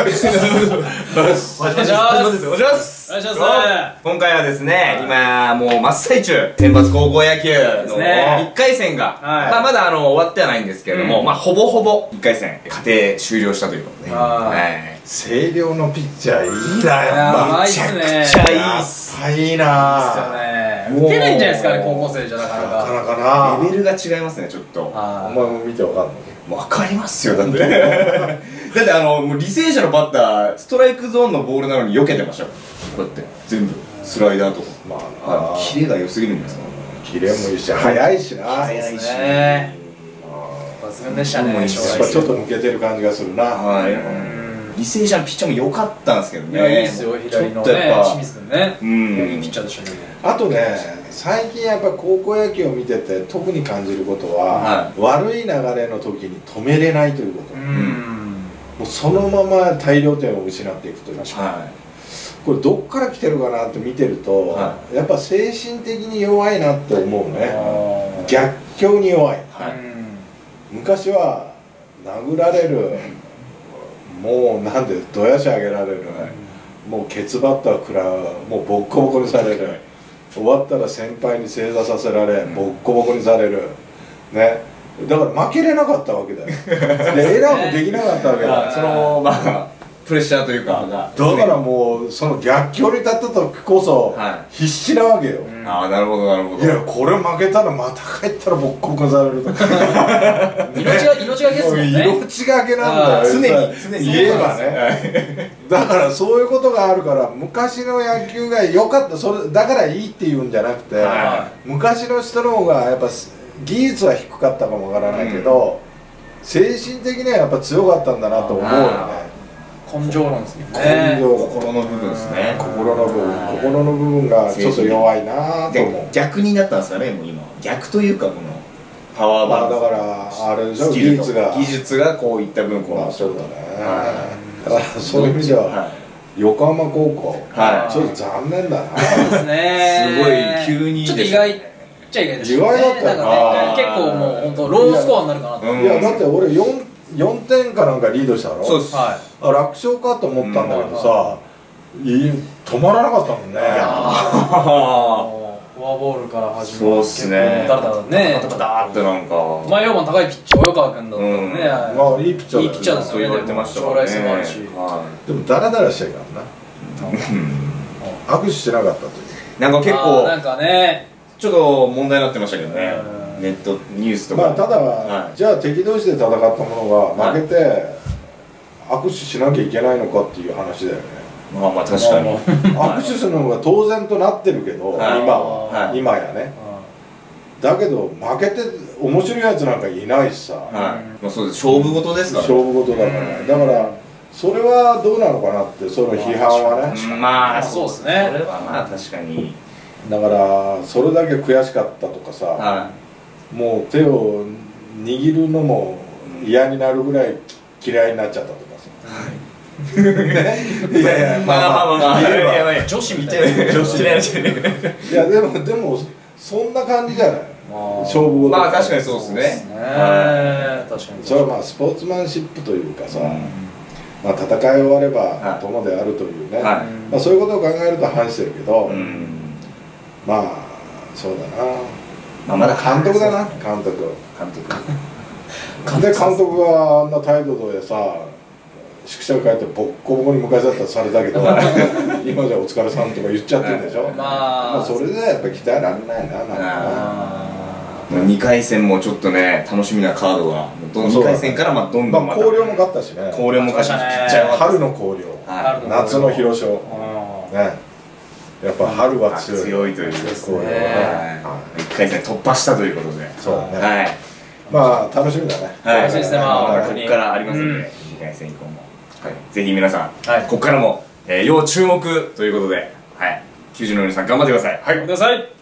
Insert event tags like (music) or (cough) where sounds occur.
お願いします。お願いします。今回はですね、今もう真っ最中選抜高校野球のね。1回戦が、はい。まあまだあの終わってはないんですけれども、うん。まあほぼほぼ1回戦家庭終了したということで、星稜のピッチャーいいなやっやぱばいっすね。めちゃくちゃいいやっっすぱいいですよなね打てないんじゃないですかね高校生じゃなかななかかなかな。レベルが違いますねちょっと。おは前も見てわかんの？わかりますよだって。(laughs) だってあのもう履正社のバッターストライクゾーンのボールなのに避けてましたよ。こうやって全部。スライダーとか。まあな。はいキレが良すぎるんですか。キレもいいし速いしな。そうやっですね。抜群でしたねちょっと抜けてる感じがするな。はい。うん履正社のピッチャーも良かったんですけどいねやいいですよ左のねちょっとやっぱ清水君ね。うん。いやいいピッチャーでしたけど。あとね最近やっぱ高校野球を見てて特に感じることは、悪い流れの時に止めれないということ、うもんうそのまま大量点を失っていくという確はこれどっから来てるかなって見てると、はやっぱ精神的に弱いなって思うね。逆境に弱い。昔は殴られるもうなんでどやし上げられる、もうケツバッター食らう。もうボッコボコにされる、終わったら先輩に正座させられ、んボッコボコにされる。ね。だから負けれなかったわけだよ。(laughs) でエラーもできなかったわけだ。そのまあプレッシャーというか。がだからもうその逆境に立った時こそは必死なわけよ、うん。ああなるほどなるほど。いやこれ負けたらまた帰ったらボッコボコにされると。か (laughs) 命が命がけですもんね。命がけなんだよ。常に常に言えばね。だからそういうことがあるから昔の野球が良かった。それだからいいっていうんじゃなくて、は昔の人の方がやっぱ技術は低かったかもわからないけど、精神的にはやっぱ強かったんだなと思うよね根性論ですもん根ね性心の部分ですね。心の部分。心の部分がちょっと弱いなと思う。で逆になったんですかねもう今。逆というかこのパワーバランス。まあだからあれでしょ技術が。技術がこういった分この。まあそうだね。はだからそういう意味ではは横浜高校。はい。ちょっと残念だな。そうですね。すごい急にちょっと意外っちゃ意外でした意外だったよね結構もう本当ロースコアになるかなと。うんいやだって俺 4, 4点かなんかリードしたろ？そうです。はあ楽勝かと思ったんだけどさ、いい止まらなかったもんね。いあフォアボールから始そうまるっすねだらだらね。バタバターってなんか。まあ4番高いピッチャー及川君だったんでね。まあいいピッチャーだよね。いいピッチャーですよね。と言われてましたから将来性もあるし。はでもダラダラしちゃいからな。握手してなかったという。いなんか結構なんかね。ちょっと問題になってましたけどね。うんネットニュースとか。まあただ、はい。じゃあ敵同士で戦ったものが負けて握手しなきゃいけないのかっていう話だよね。まあまあ確かに。まあ握手するのが当然となってるけど、はい。今は、はい。今やね。だけど負けて面白いやつなんかいないしさ、はい。まあそうです。勝負事ですから勝負事だから、うん。だからそれはどうなのかなってその批判はね、うん。まあそうですね。それはまあ確かに。だからそれだけ悔しかったとかさ、はもう手を握るのも嫌になるぐらい嫌いになっちゃったとかさ、ね、い。(laughs) やいやいまあまあまあ。まあいやまあ女子みたいな女子違う違ういやでもでもそんな感じじゃない。勝負事。まあ確かにそうですね。ね。確かにそれはまあスポーツマンシップというかさ、うん。まあ、戦い終わればはい。友であるというね、はい。まあ、そういうことを考えると反してるけど、うん。まあそうだなまあまだ監督だな。監督監督。で監督があんな態度でさ宿舎帰ってボッコボコに昔だったらされたけど (laughs) 今じゃお疲れさんとか言っちゃってるでしょ、まあまあ、それでやっぱ鍛えられないななんかな。あ。2回戦もちょっとね楽しみなカードがどん2そうだね。回戦からまあどんどんまた広陵も勝ったしね。広陵も勝ちピ勝ちましたねッチャーは春の広陵は夏の広商ね。あやっぱ春は強い。強いという広陵はね1回戦突破したということで。そうだね、はい。まあ楽しみだね。はい。楽しみですねまあ。まだ本当にここからありますのうん。で2回戦以降も。はい。ぜひ皆さんはい。ここからもえー要注目ということで。はい。90の皆さん頑張ってください。はい。ください